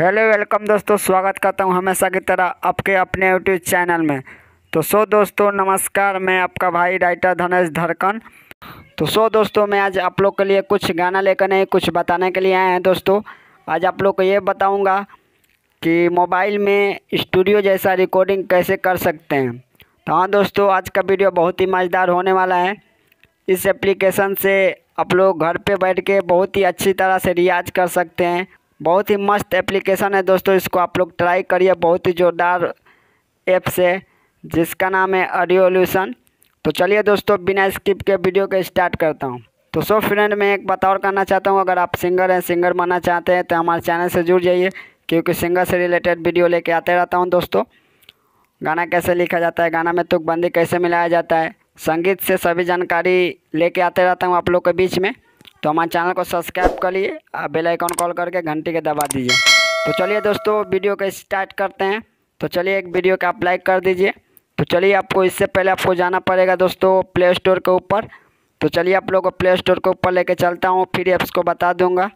Hello, welcome दोस्तों, स्वागत करता हूँ हमेशा की तरह आपके अपने यूट्यूब चैनल में। तो सो दोस्तों, नमस्कार, मैं आपका भाई राइटर धनेश धरकन। तो सो दोस्तों, मैं आज आप लोग के लिए कुछ गाना लेकर नहीं, कुछ बताने के लिए आए हैं दोस्तों। आज आप लोग को ये बताऊँगा कि मोबाइल में स्टूडियो जैसा रिकॉर्डिंग कैसे कर सकते हैं। तो हाँ दोस्तों, आज का वीडियो बहुत ही मज़ेदार होने वाला है। इस एप्लीकेशन से आप लोग घर पे बैठ के बहुत ही अच्छी तरह से रियाज कर सकते हैं। बहुत ही मस्त एप्लीकेशन है दोस्तों, इसको आप लोग ट्राई करिए, बहुत ही ज़ोरदार ऐप्स है जिसका नाम है ऑडियोल्यूशन तो चलिए दोस्तों, बिना स्किप के वीडियो को स्टार्ट करता हूँ। तो सो फ्रेंड मैं एक बात और करना चाहता हूँ, अगर आप सिंगर हैं सिंगर बनना चाहते हैं तो हमारे चैनल से जुड़ जाइए, क्योंकि सिंगर से रिलेटेड वीडियो लेके आते रहता हूँ दोस्तों। गाना कैसे लिखा जाता है, गाना में तुकबंदी कैसे मिलाया जाता है, संगीत से सभी जानकारी लेके आते रहता हूँ आप लोग के बीच में। तो हमारे चैनल को सब्सक्राइब करिए और बेल आइकन कॉल करके घंटी के दबा दीजिए। तो चलिए दोस्तों, वीडियो को स्टार्ट करते हैं। तो चलिए एक वीडियो का आप लाइक कर दीजिए। तो चलिए आपको इससे पहले आपको जाना पड़ेगा दोस्तों प्ले स्टोर के ऊपर। तो चलिए आप लोग को प्ले स्टोर के ऊपर लेके चलता हूँ, फिर ऐप्स को बता दूँगा।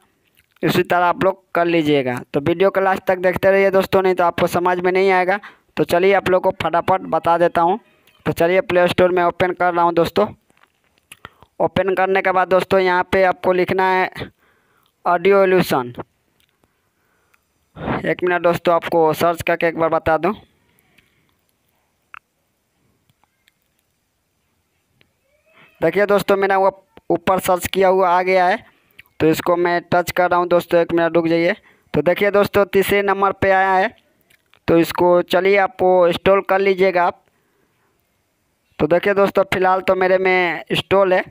इसी तरह आप लोग कर लीजिएगा। तो वीडियो को लास्ट तक देखते रहिए दोस्तों, नहीं तो आपको समझ में नहीं आएगा। तो चलिए आप लोग को फटाफट बता देता हूँ। तो चलिए प्ले स्टोर में ओपन कर रहा हूँ दोस्तों। ओपन करने के बाद दोस्तों यहाँ पे आपको लिखना है ऑडियो एल्यूशन। एक मिनट दोस्तों, आपको सर्च करके एक बार बता दूँ। देखिए दोस्तों, मैंने वो ऊपर सर्च किया हुआ आ गया है तो इसको मैं टच कर रहा हूँ। दोस्तों, एक मिनट रुक जाइए। तो देखिए दोस्तों, तीसरे नंबर पे आया है तो इसको चलिए आपको इंस्टॉल कर लीजिएगा आप। तो देखिए दोस्तों, फ़िलहाल तो मेरे में इंस्टॉल है।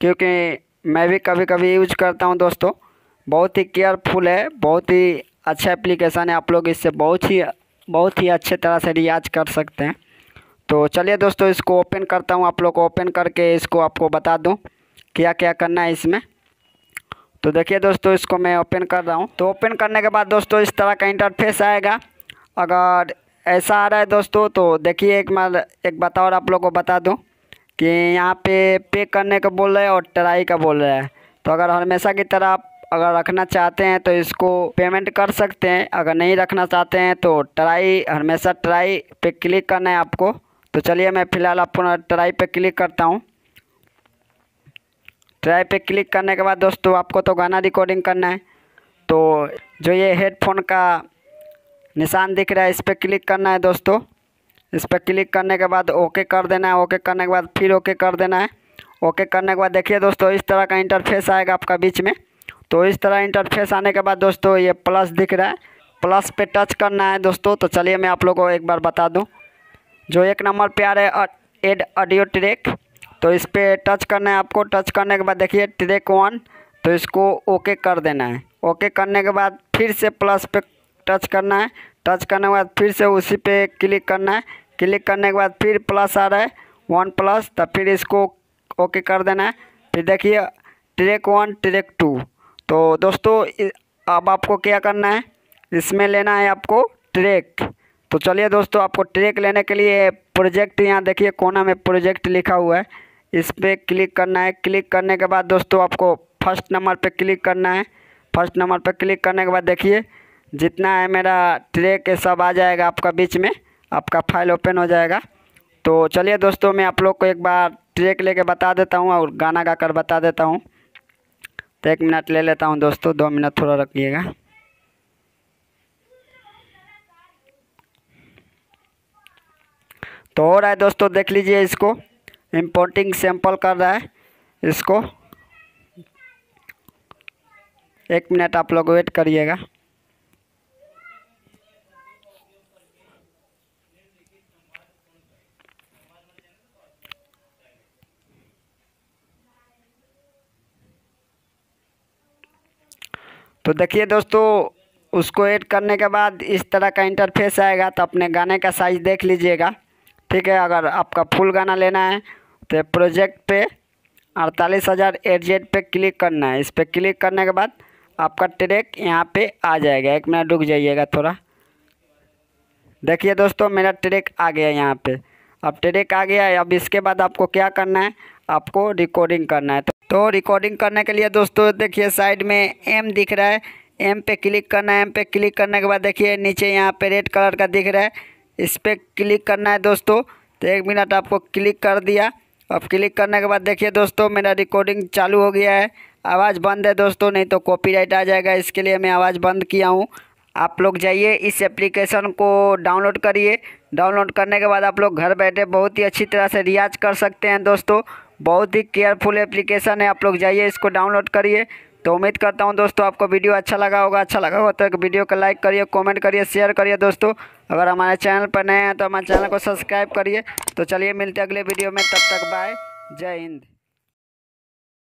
क्योंकि मैं भी कभी कभी यूज़ करता हूँ दोस्तों। बहुत ही केयरफुल है, बहुत ही अच्छा एप्लीकेशन है, आप लोग इससे बहुत ही बहुत ही अच्छे तरह से रियाज कर सकते हैं। तो चलिए दोस्तों, इसको ओपन करता हूँ, आप लोग को ओपन करके इसको आपको बता दूँ क्या क्या करना है इसमें। तो देखिए दोस्तों, इसको मैं ओपन कर रहा हूँ। तो ओपन करने के बाद दोस्तों, इस तरह का इंटरफेस आएगा। अगर ऐसा आ रहा है दोस्तों तो देखिए एक मैं एक बात और आप लोग को बता दूँ। कि यहाँ पे पे करने का बोल रहे हैं और ट्राई का बोल रहे हैं। तो अगर हमेशा की तरह आप अगर रखना चाहते हैं तो इसको पेमेंट कर सकते हैं। अगर नहीं रखना चाहते हैं तो ट्राई हमेशा ट्राई पे क्लिक करना है आपको। तो चलिए मैं फ़िलहाल आपको ट्राई पे क्लिक करता हूँ। ट्राई पे क्लिक करने के बाद दोस्तों आपको तो गाना रिकॉर्डिंग करना है। तो जो ये हेडफोन का निशान दिख रहा है, इस पर क्लिक करना है दोस्तों। इस पर क्लिक करने के बाद ओके कर देना है। ओके करने के बाद फिर ओके कर देना है। ओके करने के बाद देखिए दोस्तों, इस तरह का इंटरफेस आएगा आपका बीच में। तो इस तरह इंटरफेस आने के बाद दोस्तों, ये प्लस दिख रहा है। प्लस पे टच करना है दोस्तों तो चलिए मैं आप लोगों को एक बार बता दूँ। जो एक नंबर पे आ रहा है एड ऑडियो ट्रैक तो इस पर टच करना है आपको। टच करने के बाद देखिए ट्रैक वन तो इसको ओके कर देना है। ओके करने के बाद फिर से प्लस पे टच करना है। टच करने के बाद फिर से उसी पे क्लिक करना है। क्लिक करने के बाद फिर प्लस आ रहा है। वन प्लस तब फिर इसको ओके कर देना है। फिर देखिए ट्रैक वन ट्रैक टू तो दोस्तों अब आपको क्या करना है? इसमें लेना है आपको ट्रैक तो चलिए दोस्तों, आपको ट्रैक लेने के लिए प्रोजेक्ट यहाँ देखिए, कोना में प्रोजेक्ट लिखा हुआ है। इस पर क्लिक करना है। क्लिक करने के बाद दोस्तों, आपको फ़र्स्ट नंबर पर क्लिक करना है। फ़र्स्ट नंबर पर क्लिक करने के बाद देखिए जितना है मेरा ट्रैक सब आ जाएगा आपका बीच में, आपका फ़ाइल ओपन हो जाएगा। तो चलिए दोस्तों, मैं आप लोग को एक बार ट्रैक लेके बता देता हूँ और गाना गा कर बता देता हूँ। तो एक मिनट ले लेता हूँ दोस्तों, दो मिनट थोड़ा रखिएगा। तो हो रहा है दोस्तों, देख लीजिए इसको। इम्पोर्टिंग सैंपल कर रहा है इसको। एक मिनट आप लोग वेट करिएगा। तो देखिए दोस्तों, उसको ऐड करने के बाद इस तरह का इंटरफेस आएगा तो अपने गाने का साइज़ देख लीजिएगा। ठीक है, अगर आपका फुल गाना लेना है तो प्रोजेक्ट पे अड़तालीस हज़ार एट जेड पे क्लिक करना है। इस पर क्लिक करने के बाद आपका ट्रैक यहाँ पे आ जाएगा। एक मिनट रुक जाइएगा थोड़ा। देखिए दोस्तों, मेरा ट्रैक आ गया यहाँ पे। अब ट्रैक आ गया है। अब इसके बाद आपको क्या करना है? आपको रिकॉर्डिंग करना है। तो रिकॉर्डिंग करने के लिए दोस्तों, देखिए साइड में एम दिख रहा है। एम पे क्लिक करना है एम पे क्लिक करने के बाद देखिए नीचे यहाँ पे रेड कलर का दिख रहा है। इस पर क्लिक करना है दोस्तों। तो एक मिनट आपको क्लिक कर दिया। अब क्लिक करने के बाद देखिए दोस्तों, मेरा रिकॉर्डिंग चालू हो गया है। आवाज़ बंद है दोस्तों, नहीं तो कॉपीराइट आ जाएगा। इसके लिए मैं आवाज़ बंद किया हूँ। आप लोग जाइए, इस एप्लीकेशन को डाउनलोड करिए। डाउनलोड करने के बाद आप लोग घर बैठे बहुत ही अच्छी तरह से रियाज कर सकते हैं दोस्तों। बहुत ही केयरफुल एप्लीकेशन है, आप लोग जाइए, इसको डाउनलोड करिए। तो उम्मीद करता हूँ दोस्तों, आपको वीडियो अच्छा लगा होगा। अच्छा लगा होगा तो वीडियो को लाइक करिए कमेंट करिए शेयर करिए दोस्तों। अगर हमारे चैनल पर नए हैं तो हमारे चैनल को सब्सक्राइब करिए। तो चलिए, मिलते हैं अगले वीडियो में, तब तक बाय जय हिंद।